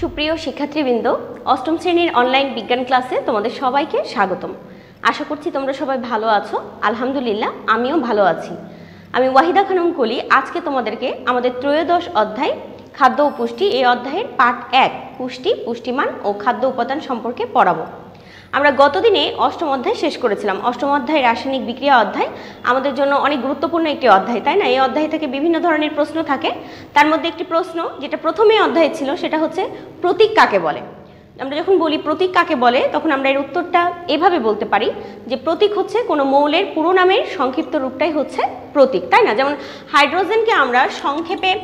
সুপ্রিয় শিক্ষার্থীবৃন্দ, অষ্টম শ্রেণির অনলাইন বিজ্ঞান ক্লাসে তোমাদের সবাইকে স্বাগতম। আশা করছি তোমরা সবাই ভালো আছো। আলহামদুলিল্লাহ, আমিও ভালো আছি। আমি ওয়াহিদা খানম কলি, আজকে তোমাদেরকে আমাদের ত্রয়োদশ অধ্যায় খাদ্য ও পুষ্টি, এই অধ্যায়ের পার্ট এক, পুষ্টি, পুষ্টিমান ও খাদ্য উপাদান সম্পর্কে পড়াবো। আমরা গতদিনে অষ্টম অধ্যায় শেষ করেছিলাম। অষ্টম অধ্যায় রাসায়নিক বিক্রিয়া অধ্যায়। আমাদের জন্য অনেক গুরুত্বপূর্ণ একটি অধ্যায়, তাই না? এই অধ্যায় থেকে বিভিন্ন ধরনের প্রশ্ন থাকে। তার মধ্যে একটি প্রশ্ন, যেটা প্রথমে অধ্যায়ে ছিল, সেটা হচ্ছে প্রতীক কাকে বলে? আমরা যখন বলি প্রতীক কাকে বলে, তখন আমরা এর উত্তরটা এভাবে বলতে পারি যে প্রতীক হচ্ছে কোনো মৌলের পুরো নামের সংক্ষিপ্ত রূপটাই হচ্ছে প্রতীক, তাই না? যেমন হাইড্রোজেনকে আমরা সংক্ষেপে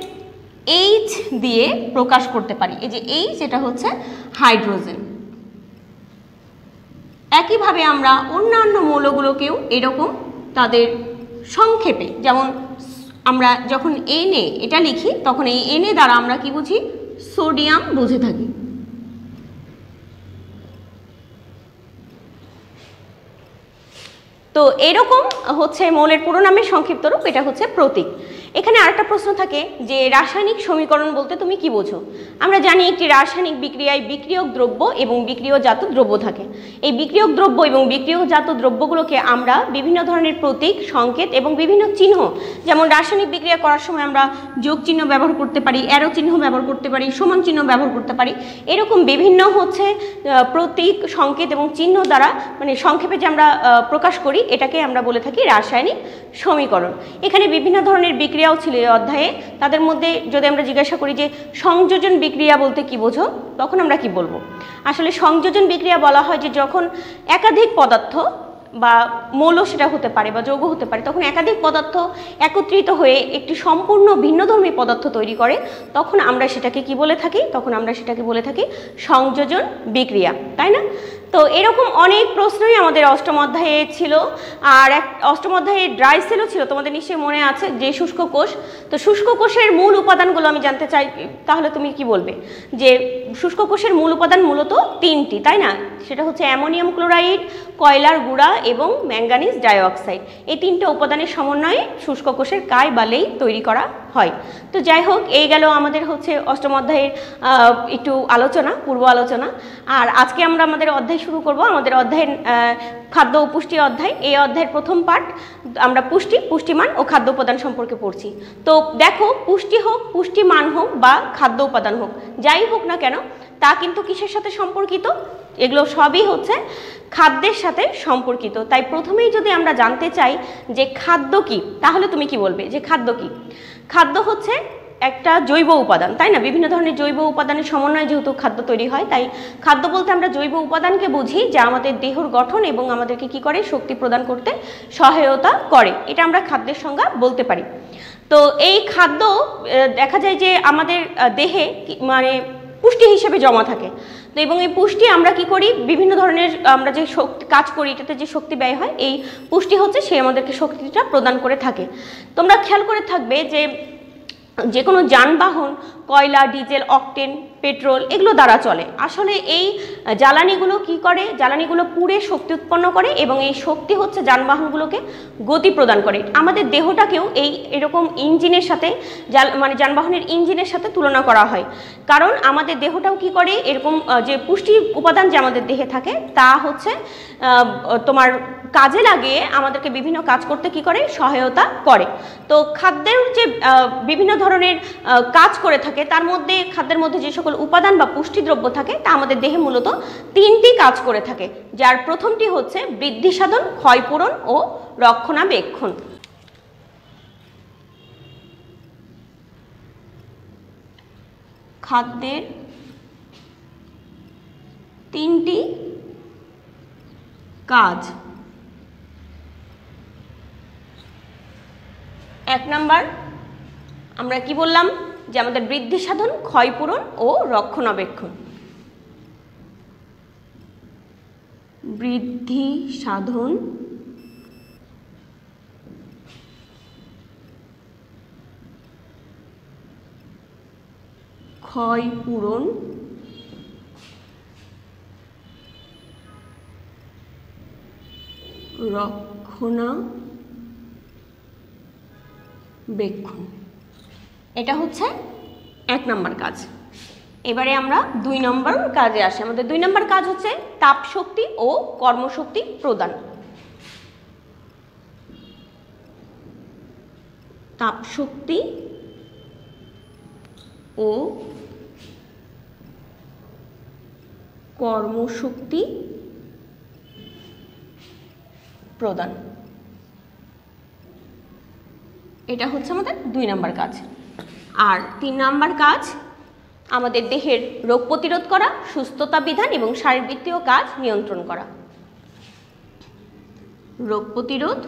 এইচ দিয়ে প্রকাশ করতে পারি। এই যে এইচ এটা হচ্ছে হাইড্রোজেন। একইভাবে আমরা অন্যান্য মৌলগুলোকেও এরকম তাদের সংক্ষেপে, যেমন আমরা যখন এনএ এটা লিখি, তখন এই এনএ দ্বারা আমরা কি বুঝি? সোডিয়াম বুঝে থাকি। তো এরকম হচ্ছে মৌলের পুরো নামের সংক্ষিপ্ত রূপ এটা হচ্ছে প্রতীক। এখানে আরেকটা প্রশ্ন থাকে যে রাসায়নিক সমীকরণ বলতে তুমি কি বোঝো? আমরা জানি একটি রাসায়নিক বিক্রিয়ায় বিক্রিয়ক দ্রব্য এবং বিক্রিয়জাত দ্রব্য থাকে। এই বিক্রিয়ক দ্রব্য এবং বিক্রিয়জাত দ্রব্যগুলোকে আমরা বিভিন্ন ধরনের প্রতীক, সংকেত এবং বিভিন্ন চিহ্ন, যেমন রাসায়নিক বিক্রিয়া করার সময় আমরা যোগ চিহ্ন ব্যবহার করতে পারি, অ্যারো চিহ্ন ব্যবহার করতে পারি, সমান চিহ্ন ব্যবহার করতে পারি। এরকম বিভিন্ন হচ্ছে প্রতীক, সংকেত এবং চিহ্ন দ্বারা মানে সংক্ষেপে যে আমরা প্রকাশ করি, এটাকে আমরা বলে থাকি রাসায়নিক সমীকরণ। এখানে বিভিন্ন ধরনের বিক্রিয়াও ছিল এই অধ্যায়ে। তাদের মধ্যে যদি আমরা জিজ্ঞাসা করি যে সংযোজন বিক্রিয়া বলতে কি বোঝো, তখন আমরা কি বলব? আসলে সংযোজন বিক্রিয়া বলা হয় যে যখন একাধিক পদার্থ বা মৌল সেটা হতে পারে বা যৌগ হতে পারে, তখন একাধিক পদার্থ একত্রিত হয়ে একটি সম্পূর্ণ ভিন্নধর্মী পদার্থ তৈরি করে, তখন আমরা সেটাকে কি বলে থাকি? তখন আমরা সেটাকে বলে থাকি সংযোজন বিক্রিয়া। তাই না? তো এরকম অনেক প্রশ্নই আমাদের অষ্টম অধ্যায়ে ছিল আর এক অষ্টম অধ্যায়ে ড্রাই সেলও ছিল, তোমাদের নিশ্চয়ই মনে আছে যে শুষ্ক কোষ। তো শুষ্ক কোষের মূল উপাদানগুলো আমি জানতে চাই, তাহলে তুমি কি বলবে? যে শুষ্ক কোষের মূল উপাদান মূলত তিনটি, তাই না? সেটা হচ্ছে অ্যামোনিয়াম ক্লোরাইড, কয়লার গুঁড়া এবং ম্যাঙ্গানিজ ডাইঅক্সাইড। এই তিনটে উপাদানের সমন্বয়ে শুষ্ক কোষের কায় বা লেই তৈরি করা হয়। তো যাই হোক, এই গেল আমাদের হচ্ছে অষ্টম অধ্যায়ের একটু আলোচনা, পূর্ব আলোচনা। আর আজকে আমরা আমাদের অধ্যায় শুরু করব আমাদের অধ্যায়ের খাদ্য ও পুষ্টি অধ্যায়। এই অধ্যায়ের প্রথম পাঠ, আমরা পুষ্টি, পুষ্টিমান ও খাদ্য উপাদান সম্পর্কে পড়ছি। তো দেখো, পুষ্টি হোক, পুষ্টিমান হোক বা খাদ্য উপাদান হোক, যাই হোক না কেন, তা কিন্তু কিসের সাথে সম্পর্কিত? এগুলো সবই হচ্ছে খাদ্যের সাথে সম্পর্কিত। তাই প্রথমেই যদি আমরা জানতে চাই যে খাদ্য কি, তাহলে তুমি কি বলবে? যে খাদ্য কি? খাদ্য হচ্ছে একটা জৈব উপাদান, তাই না? বিভিন্ন ধরনের জৈব উপাদানের সমন্বয়ে যেহেতু খাদ্য তৈরি হয়, তাই খাদ্য বলতে আমরা জৈব উপাদানকে বুঝি যা আমাদের দেহর গঠন এবং আমাদেরকে কি করে? শক্তি প্রদান করতে সহায়তা করে। এটা আমরা খাদ্যের সংজ্ঞা বলতে পারি। তো এই খাদ্য দেখা যায় যে আমাদের দেহে মানে পুষ্টি হিসেবে জমা থাকে। তো এবং এই পুষ্টি আমরা কি করি? বিভিন্ন ধরনের আমরা যে শক্তি, কাজ করি, এটাতে যে শক্তি ব্যয় হয়, এই পুষ্টি হচ্ছে সে আমাদেরকে শক্তিটা প্রদান করে থাকে। তোমরা খেয়াল করে থাকবে যে যে কোনো যানবাহন কয়লা, ডিজেল, অকটেন, পেট্রোল এগুলো দ্বারা চলে। আসলে এই জ্বালানিগুলো কি করে? জ্বালানিগুলো পুড়ে শক্তি উৎপন্ন করে এবং এই শক্তি হচ্ছে যানবাহনগুলোকে গতি প্রদান করে। আমাদের দেহটাকেও এই এরকম ইঞ্জিনের সাথে মানে যানবাহনের ইঞ্জিনের সাথে তুলনা করা হয়। কারণ আমাদের দেহটাও কি করে? এরকম যে পুষ্টি উপাদান যে আমাদের দেহে থাকে, তা হচ্ছে তোমার কাজে লাগিয়ে আমাদেরকে বিভিন্ন কাজ করতে কি করে? সহায়তা করে। তো খাদ্যের যে বিভিন্ন ধরনের কাজ করে থাকে তার মধ্যে খাদ্যের মধ্যে যে সকল উপাদান বা পুষ্টিদ্রব্য থাকে, তা আমাদের দেহে মূলত তিনটি কাজ করে থাকে, যার প্রথমটি হচ্ছে বৃদ্ধি সাধন ক্ষয়পূরণ ও রক্ষণাবেক্ষণ। খাদ্যের তিনটি কাজ। এক নাম্বার, আমরা কি বললাম? যে আমাদের বৃদ্ধি সাধন ক্ষয়পূরণ ও রক্ষণাবেক্ষণ। বৃদ্ধি সাধন ক্ষয়পূরণ রক্ষণাবেক্ষণ। এটা হচ্ছে এক নম্বর কাজ। এবারে আমরা দুই নম্বর কাজে আসি। আমাদের দুই নম্বর কাজ হচ্ছে তাপ শক্তি ও কর্মশক্তি প্রদান। তাপ শক্তি ও কর্মশক্তি প্রদান। এটা হচ্ছে আমাদের দুই নম্বর কাজ। আর তিন নাম্বার কাজ, আমাদের দেহের রোগ প্রতিরোধ করা, সুস্থতা বিধান এবং শারীরবৃত্তীয় কাজ নিয়ন্ত্রণ করা। রোগ প্রতিরোধ।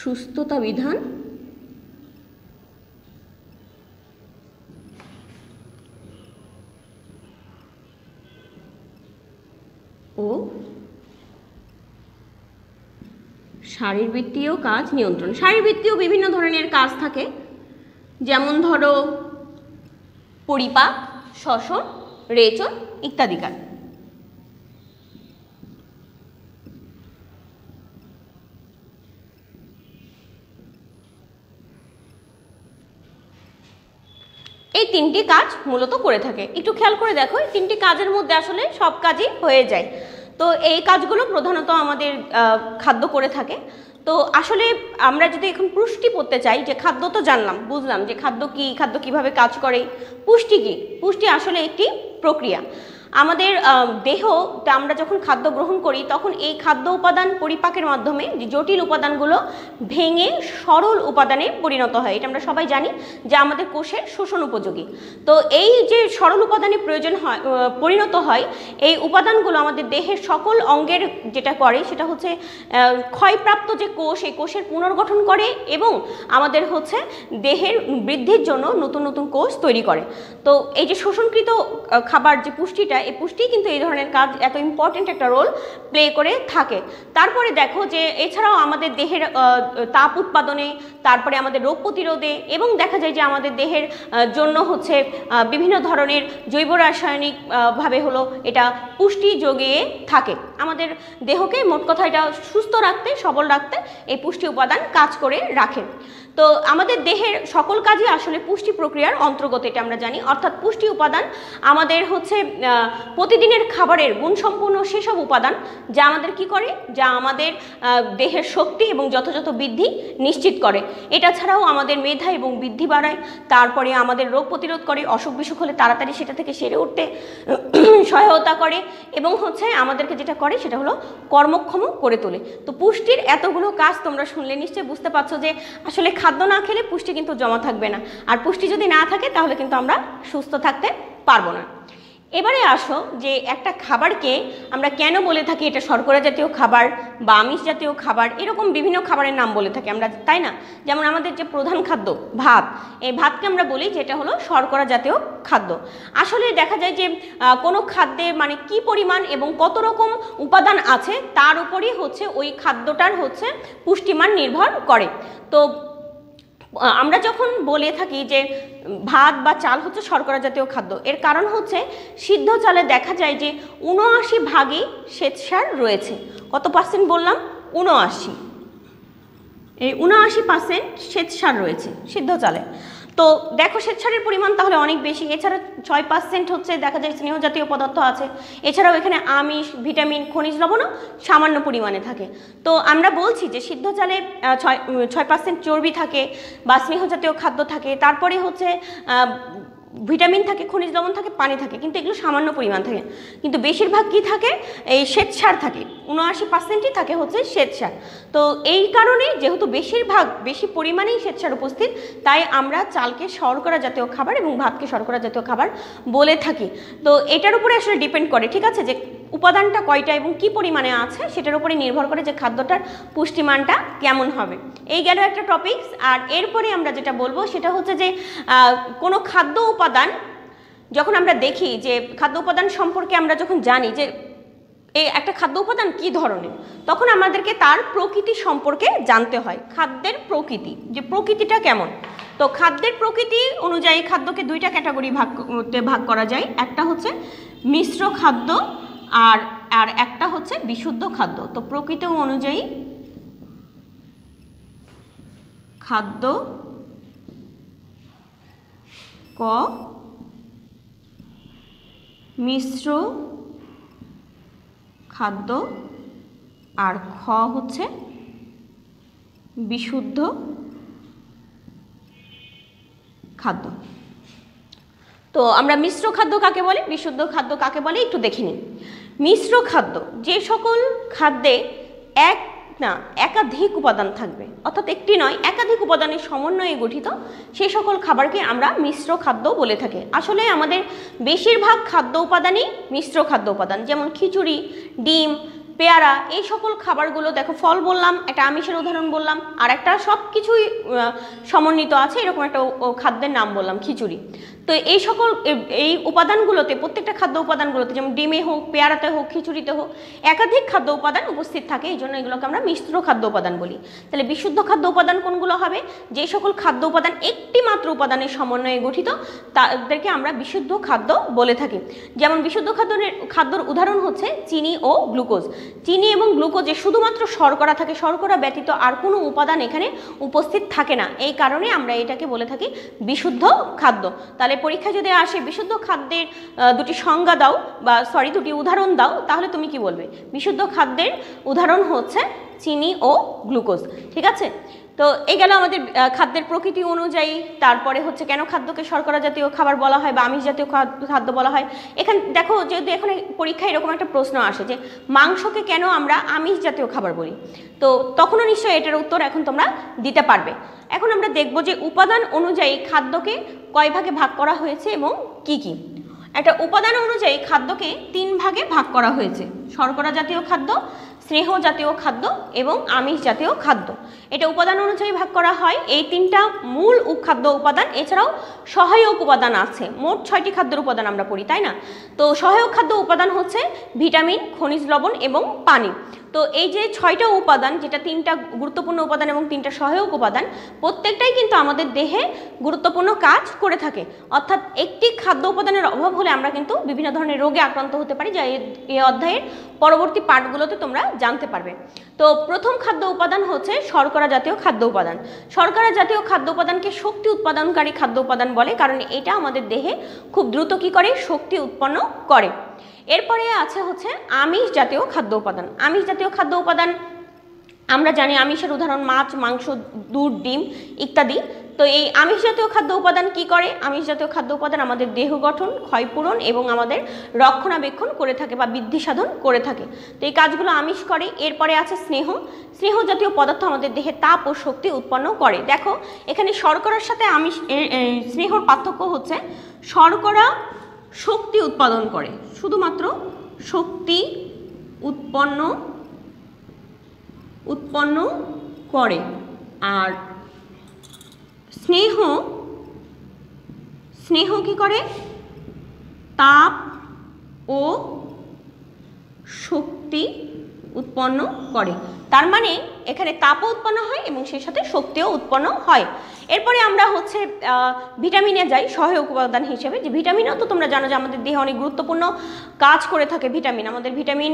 সুস্থতা বিধান। শারীরবৃত্তীয় কাজ নিয়ন্ত্রণ। শারীরবৃত্তীয় বিভিন্ন ধরনের কাজ থাকে। যেমন ধরো, পরিপাক, শ্বসন, রেচন ইত্যাদি কাজ। এই তিনটি কাজ মূলত করে থাকে। একটু খেয়াল করে দেখো, এই তিনটি কাজের মধ্যে আসলে সব কাজই হয়ে যায়। তো এই কাজগুলো প্রধানত আমাদের খাদ্য করে থাকে। তো আসলে আমরা যদি এখন পুষ্টি পড়তে চাই, যে খাদ্য তো জানলাম, বুঝলাম যে খাদ্য কি, খাদ্য কীভাবে কাজ করে, পুষ্টি কি? পুষ্টি আসলে একটি প্রক্রিয়া। আমাদের দেহ আমরা যখন খাদ্য গ্রহণ করি, তখন এই খাদ্য উপাদান পরিপাকের মাধ্যমে যে জটিল উপাদানগুলো ভেঙে সরল উপাদানে পরিণত হয়, এটা আমরা সবাই জানি, যে আমাদের কোষের শোষণ উপযোগী। তো এই যে সরল উপাদানে প্রয়োজন হয় পরিণত হয়, এই উপাদানগুলো আমাদের দেহের সকল অঙ্গের যেটা করে, সেটা হচ্ছে ক্ষয়প্রাপ্ত যে কোষ, এই কোষের পুনর্গঠন করে এবং আমাদের হচ্ছে দেহের বৃদ্ধির জন্য নতুন নতুন কোষ তৈরি করে। তো এই যে শোষণকৃত খাবার যে পুষ্টিটা এই পুষ্টি কিন্তু এই ধরনের কাজ এত ইম্পর্টেন্ট একটা রোল প্লে করে থাকে। তারপরে দেখো যে এছাড়াও আমাদের দেহের তাপ উৎপাদনে, তারপরে আমাদের রোগ প্রতিরোধে এবং দেখা যায় যে আমাদের দেহের জন্য হচ্ছে বিভিন্ন ধরনের জৈব রাসায়নিক ভাবে হলো এটা পুষ্টি যোগিয়ে থাকে। আমাদের দেহকে মোট কথা এটা সুস্থ রাখতে, সবল রাখতে এই পুষ্টি উপাদান কাজ করে রাখে। তো আমাদের দেহের সকল কাজই আসলে পুষ্টি প্রক্রিয়ার অন্তর্গত, এটা আমরা জানি। অর্থাৎ পুষ্টি উপাদান আমাদের হচ্ছে প্রতিদিনের খাবারের গুণসম্পন্ন সেসব উপাদান যা আমাদের কি করে? যা আমাদের দেহের শক্তি এবং যথাযথ বৃদ্ধি নিশ্চিত করে। এটা ছাড়াও আমাদের মেধা এবং বৃদ্ধি বাড়ায়। তারপরে আমাদের রোগ প্রতিরোধ করে, অসুখ বিসুখ হলে তাড়াতাড়ি সেটা থেকে সেরে উঠতে সহায়তা করে এবং হচ্ছে আমাদেরকে যেটা করে সেটা হলো কর্মক্ষম করে তোলে। তো পুষ্টির এতগুলো কাজ তোমরা শুনলে নিশ্চয়ই বুঝতে পারছ যে আসলে খাদ্য না খেলে পুষ্টি কিন্তু জমা থাকবে না। আর পুষ্টি যদি না থাকে, তাহলে কিন্তু আমরা সুস্থ থাকতে পারব না। এবারে আসো যে একটা খাবারকে আমরা কেন বলে থাকি, এটা শর্করা জাতীয় খাবার বা আমিষ জাতীয় খাবার, এরকম বিভিন্ন খাবারের নাম বলে থাকি আমরা, তাই না? যেমন আমাদের যে প্রধান খাদ্য, ভাত, এই ভাতকে আমরা বলি যেটা হলো শর্করা জাতীয় খাদ্য। আসলে দেখা যায় যে কোনো খাদ্যে মানে কি পরিমাণ এবং কত রকম উপাদান আছে, তার উপরই হচ্ছে ওই খাদ্যটার হচ্ছে পুষ্টিমান নির্ভর করে। তো আমরা যখন বলে থাকি যে ভাত বা চাল হচ্ছে শর্করা জাতীয় খাদ্য, এর কারণ হচ্ছে সিদ্ধ চালে দেখা যায় যে উনআশি ভাগই শ্বেতসার রয়েছে। কত পার্সেন্ট বললাম? উনআশি এই উনআশি পার্সেন্ট শ্বেতসার রয়েছে সিদ্ধ চালে। তো দেখো শ্বেতসারের পরিমাণ তাহলে অনেক বেশি। এছাড়া ছয় পার্সেন্ট হচ্ছে দেখা যায় স্নেহ জাতীয় পদার্থ আছে। এছাড়াও এখানে আমিষ, ভিটামিন, খনিজ লবণও সামান্য পরিমাণে থাকে। তো আমরা বলছি যে সিদ্ধ চালে ছয় ছয় পার্সেন্ট চর্বি থাকে বা স্নেহ জাতীয় খাদ্য থাকে। তারপরে হচ্ছে ভিটামিন থাকে, খনিজ লবণ থাকে, পানি থাকে, কিন্তু এগুলো সামান্য পরিমাণ থাকে। কিন্তু বেশিরভাগ কি থাকে? এই শ্বেতসার থাকে। উনআশি পার্সেন্টই থাকে হচ্ছে শ্বেতসার। তো এই কারণে যেহেতু বেশিরভাগ, বেশি পরিমাণেই শ্বেতসার উপস্থিত, তাই আমরা চালকে শর্করা জাতীয় খাবার এবং ভাতকে শর্করা জাতীয় খাবার বলে থাকি। তো এটার উপরে আসলে ডিপেন্ড করে, ঠিক আছে? যে উপাদানটা কয়টা এবং কি পরিমাণে আছে সেটার উপরে নির্ভর করে যে খাদ্যটার পুষ্টিমানটা কেমন হবে। এই গেল একটা টপিকস আর এরপরে আমরা যেটা বলব সেটা হচ্ছে যে কোনো খাদ্য উপাদান যখন আমরা দেখি যে খাদ্য উপাদান সম্পর্কে আমরা যখন জানি যে এই একটা খাদ্য উপাদান কি ধরনের, তখন আমাদেরকে তার প্রকৃতি সম্পর্কে জানতে হয়। খাদ্যের প্রকৃতি, যে প্রকৃতিটা কেমন? তো খাদ্যের প্রকৃতি অনুযায়ী খাদ্যকে দুইটা ক্যাটাগরি ভাগ ভাগ করা যায়। একটা হচ্ছে মিশ্র খাদ্য আর আর একটা হচ্ছে বিশুদ্ধ খাদ্য। তো প্রকৃতি অনুযায়ী খাদ্য ক মিশ্র খাদ্য আর খ হচ্ছে বিশুদ্ধ খাদ্য। তো আমরা মিশ্র খাদ্য কাকে বলে? বিশুদ্ধ খাদ্য কাকে বলে? একটু দেখে নিই। মিশ্র খাদ্য, যে সকল খাদ্যে এক, না, একাধিক উপাদান থাকবে, অর্থাৎ একটি নয়, একাধিক উপাদানের সমন্বয়ে গঠিত সেই সকল খাবারকে আমরা মিশ্র খাদ্য বলে থাকি। আসলে আমাদের বেশিরভাগ খাদ্য উপাদানই মিশ্র খাদ্য উপাদান, যেমন খিচুড়ি, ডিম, পেয়ারা, এই সকল খাবারগুলো, দেখো, ফল বললাম, একটা আমিষের উদাহরণ বললাম আর একটা সব কিছুই সমন্বিত আছে, এরকম একটা খাদ্যের নাম বললাম, খিচুড়ি। তো এই সকল এই উপাদানগুলোতে, প্রত্যেকটা খাদ্য উপাদানগুলোতে, যেমন ডিমে হোক, পেয়ারাতে হোক, খিচুড়িতে হোক, একাধিক খাদ্য উপাদান উপস্থিত থাকে, এই জন্য এগুলোকে আমরা মিশ্র খাদ্য উপাদান বলি। তাহলে বিশুদ্ধ খাদ্য উপাদান কোনগুলো হবে? যে সকল খাদ্য উপাদান একটি মাত্র উপাদানের সমন্বয়ে গঠিত, তাদেরকে আমরা বিশুদ্ধ খাদ্য বলে থাকি। যেমন বিশুদ্ধ খাদ্যের, খাদ্যর উদাহরণ হচ্ছে চিনি ও গ্লুকোজ। চিনি এবং গ্লুকোজে শুধুমাত্র শর্করা থাকে, শর্করা ব্যতীত আর কোনো উপাদান এখানে উপস্থিত থাকে না। এই কারণে আমরা এটাকে বলে থাকি বিশুদ্ধ খাদ্য। তাহলে পরীক্ষা যদি আসে বিশুদ্ধ খাদ্যের দুটি সংজ্ঞা দাও বা সরি দুটি উদাহরণ দাও, তাহলে তুমি কি বলবে? বিশুদ্ধ খাদ্যের উদাহরণ হচ্ছে চিনি ও গ্লুকোজ, ঠিক আছে? তো এই গেল আমাদের খাদ্যের প্রকৃতি অনুযায়ী। তারপরে হচ্ছে কেন খাদ্যকে শর্করা জাতীয় খাবার বলা হয় বা আমিষ জাতীয় খাদ- খাদ্য বলা হয়? এখানে, দেখো যেহেতু এখানে পরীক্ষায় এরকম একটা প্রশ্ন আসে যে, মাংসকে কেন আমরা আমিষ জাতীয় খাবার বলি? তো তখনও নিশ্চয়ই এটার উত্তর এখন তোমরা দিতে পারবে। এখন আমরা দেখব যে উপাদান অনুযায়ী খাদ্যকে কয় ভাগে ভাগ করা হয়েছে এবং কি কি? একটা উপাদান অনুযায়ী খাদ্যকে তিন ভাগে ভাগ করা হয়েছে। শর্করা জাতীয় খাদ্য স্নেহ জাতীয় খাদ্য এবং আমিষ জাতীয় খাদ্য। এটা উপাদান অনুযায়ী ভাগ করা হয়। এই তিনটা মূল খাদ্য উপাদান, এছাড়াও সহায়ক উপাদান আছে। মোট ছয়টি খাদ্যের উপাদান আমরা পড়ি, তাই না? তো সহায়ক খাদ্য উপাদান হচ্ছে ভিটামিন, খনিজ লবণ এবং পানি। তো এই যে ছয়টা উপাদান, যেটা তিনটা গুরুত্বপূর্ণ উপাদান এবং তিনটা সহায়ক উপাদান, প্রত্যেকটাই কিন্তু আমাদের দেহে গুরুত্বপূর্ণ কাজ করে থাকে। অর্থাৎ একটি খাদ্য উপাদানের অভাব হলে আমরা কিন্তু বিভিন্ন ধরনের রোগে আক্রান্ত হতে পারি, যা এই অধ্যায়ের পরবর্তী পাঠগুলোতে তোমরা জানতে পারবে। তো প্রথম খাদ্য উপাদান হচ্ছে শর্করা জাতীয় খাদ্য উপাদান। শর্করা জাতীয় খাদ্য উপাদানকে শক্তি উৎপাদনকারী খাদ্য উপাদান বলে, কারণ এটা আমাদের দেহে খুব দ্রুত কী করে? শক্তি উৎপন্ন করে। এরপরে আছে হচ্ছে আমিষ জাতীয় খাদ্য উপাদান। আমিষ জাতীয় খাদ্য উপাদান, আমরা জানি আমিষের উদাহরণ মাছ, মাংস, দুধ, ডিম ইত্যাদি। তো এই আমিষ জাতীয় খাদ্য উপাদান কি করে? আমিষ জাতীয় খাদ্য উপাদান আমাদের দেহ গঠন, ক্ষয়পূরণ এবং আমাদের রক্ষণাবেক্ষণ করে থাকে বা বৃদ্ধি সাধন করে থাকে। তো এই কাজগুলো আমিষ করে। এরপরে আছে স্নেহ। স্নেহ জাতীয় পদার্থ আমাদের দেহে তাপ ও শক্তি উৎপন্ন করে। দেখো, এখানে শর্করার সাথে আমিষ স্নেহর পার্থক্য হচ্ছে শর্করা শক্তি উৎপাদন করে। শুধুমাত্র শক্তি উৎপন্ন উৎপন্ন করে। আর স্নেহ স্নেহ কি করে? তাপ ও শক্তি উৎপন্ন করে। তার মানে এখানে তাপও উৎপন্ন হয় এবং সেই সাথে শক্তিও উৎপন্ন হয়। এরপরে আমরা হচ্ছে ভিটামিনে যাই, সহায়ক উপাদান হিসেবে। যে ভিটামিনও তো তোমরা জানো যে আমাদের দেহে অনেক গুরুত্বপূর্ণ কাজ করে থাকে ভিটামিন আমাদের ভিটামিন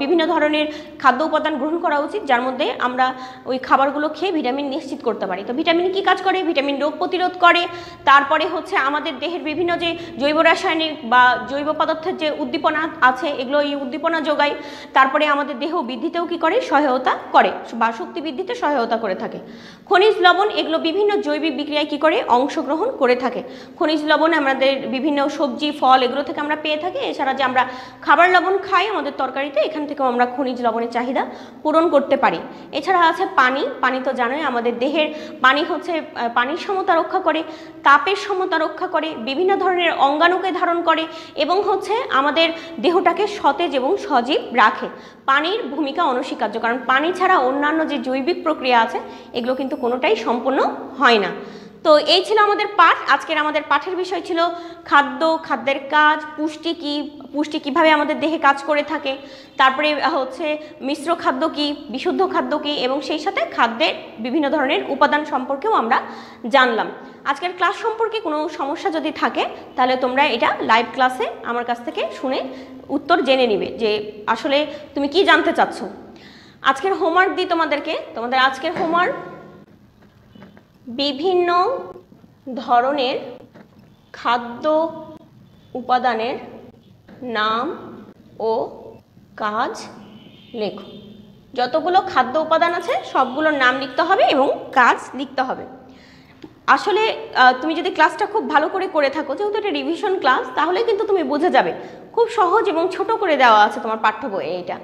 বিভিন্ন ধরনের খাদ্য উপাদান গ্রহণ করা উচিত, যার মধ্যে আমরা ওই খাবারগুলো খেয়ে ভিটামিন নিশ্চিত করতে পারি। তো ভিটামিন কি কাজ করে? ভিটামিন রোগ প্রতিরোধ করে। তারপরে হচ্ছে আমাদের দেহের বিভিন্ন যে জৈব রাসায়নিক বা জৈব পদার্থের যে উদ্দীপনা আছে, এগুলো এই উদ্দীপনা যোগায়। তারপরে আমাদের দেহ বৃদ্ধিতেও কি করে? সহায়তা করে বা শক্তি বৃদ্ধিতে সহায়তা করে থাকে। খনিজ লবণ, এগুলো বিভিন্ন জৈবিক বিক্রিয়ায় কি করে অংশগ্রহণ করে থাকে? খনিজ লবণ আমাদের বিভিন্ন সবজি, ফল এগুলো থেকে আমরা পেয়ে থাকি। এছাড়া যে আমরা খাবার লবণ খাই, আমাদের তরকারিতে এখান থেকেও আমরা খনিজ লবণের চাহিদা পূরণ করতে পারি। এছাড়া আছে পানি। পানি তো জানোই, আমাদের দেহের পানি হচ্ছে পানির সমতা রক্ষা করে, তাপের সমতা রক্ষা করে, বিভিন্ন ধরনের অঙ্গাণুকে ধারণ করে এবং হচ্ছে আমাদের দেহটাকে সতেজ এবং সজীব রাখে। পানির ভূমিকা অনস্বীকার্য, কারণ পানি ছাড়া অন্যান্য যে জৈবিক প্রক্রিয়া আছে, এগুলো কিন্তু কোনোটাই সম্পূর্ণ হয় না। তো এই ছিল আমাদের পাঠ। আজকের আমাদের পাঠের বিষয় ছিল খাদ্য, খাদ্যের কাজ, পুষ্টি কি, পুষ্টি কীভাবে আমাদের দেহে কাজ করে থাকে। তারপরে হচ্ছে মিশ্র খাদ্য কি, বিশুদ্ধ খাদ্য কি, এবং সেই সাথে খাদ্যের বিভিন্ন ধরনের উপাদান সম্পর্কেও আমরা জানলাম। আজকের ক্লাস সম্পর্কে কোনো সমস্যা যদি থাকে, তাহলে তোমরা এটা লাইভ ক্লাসে আমার কাছ থেকে শুনে উত্তর জেনে নিবে যে আসলে তুমি কি জানতে চাচ্ছ। আজকের হোমওয়ার্ক দিই তোমাদেরকে, তোমাদের আজকের হোমওয়ার্ক বিভিন্ন ধরনের খাদ্য উপাদানের নাম ও কাজ লেখো। যতগুলো খাদ্য উপাদান আছে, সবগুলোর নাম লিখতে হবে এবং কাজ লিখতে হবে। আসলে তুমি যদি ক্লাসটা খুব ভালো করে করে থাকো, যেহেতু এটা রিভিশন ক্লাস তাহলে কিন্তু তুমি বুঝে যাবে। খুব সহজ এবং ছোট করে দেওয়া আছে তোমার পাঠ্য বইয়ে এটা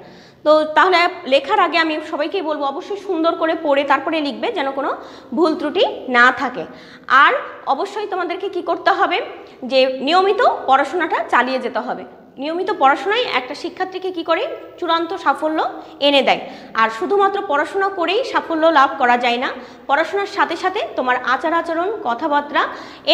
তো তাহলে লেখার আগে আমি সবাইকেই বলব, অবশ্যই সুন্দর করে পড়ে তারপরে লিখবে যেন কোনো ভুল ত্রুটি না থাকে। আর অবশ্যই তোমাদেরকে কি করতে হবে? যে নিয়মিত পড়াশোনাটা চালিয়ে যেতে হবে। নিয়মিত পড়াশোনাই একটা শিক্ষার্থীকে কি করে? চূড়ান্ত সাফল্য এনে দেয়। আর শুধুমাত্র পড়াশোনা করেই সাফল্য লাভ করা যায় না। পড়াশোনার সাথে সাথে তোমার আচার আচরণ, কথাবার্তা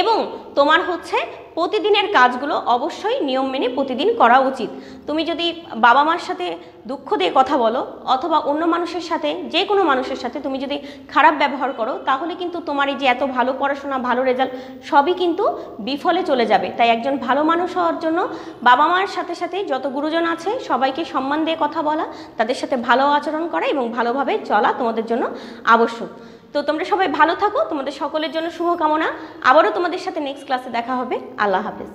এবং তোমার হচ্ছে প্রতিদিনের কাজগুলো অবশ্যই নিয়ম মেনে প্রতিদিন করা উচিত। তুমি যদি বাবা মার সাথে দুঃখ দিয়ে কথা বলো অথবা অন্য মানুষের সাথে, যে কোনো মানুষের সাথে তুমি যদি খারাপ ব্যবহার করো, তাহলে কিন্তু তোমার এই যে এত ভালো পড়াশোনা, ভালো রেজাল্ট, সবই কিন্তু বিফলে চলে যাবে। তাই একজন ভালো মানুষ হওয়ার জন্য বাবা মার সাথে সাথে যত গুরুজন আছে, সবাইকে সম্মান দিয়ে কথা বলা, তাদের সাথে ভালো আচরণ করা এবং ভালোভাবে চলা তোমাদের জন্য আবশ্যক। তো তোমরা সবাই ভালো থাকো, তোমাদের সকলের জন্য শুভকামনা। আবারও তোমাদের সাথে নেক্সট ক্লাসে দেখা হবে। আল্লাহ হাফেজ।